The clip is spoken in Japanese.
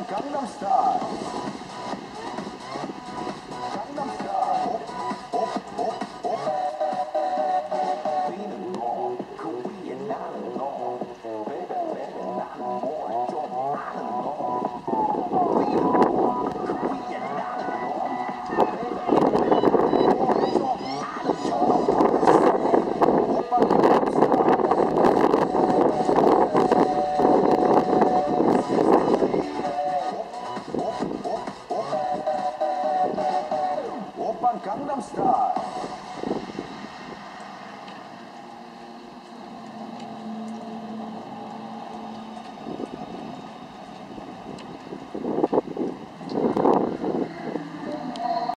Gangnam Style. 版「ガンダムスター」